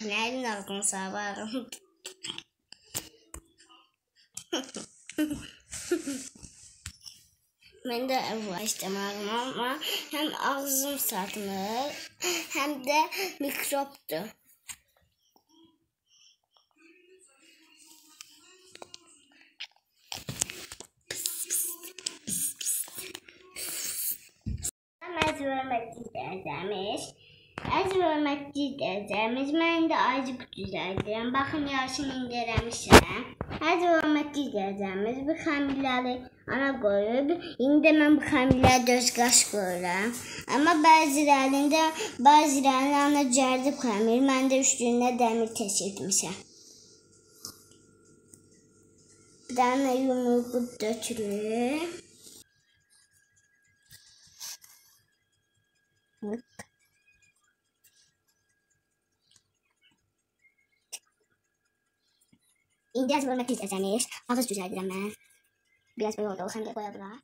Erinnerung aber. Мен де ырваштамагыма һәм агызым сатылыр, һәм дә микробты. Мәҗүр мәҗүр әдәмеш. Əziz hörmətli izləyicilərimiz, mən də acıq düzəldirəm. Baxın, yaşını indirəmişəm. Əziz hörmətli izləyicilərimiz, bu xəmirləri ana qoyub, indi mən bu xəmirləri döz qaş qoyuram. Amma bəzilərində, bəzilərində ana cərdib xəmir, mən də üstünə dəmir keçirtmişəm. Bir dənə yumruğu dökülür. India's government is the Chinese, also to China, man. Because we all know, and get away with that.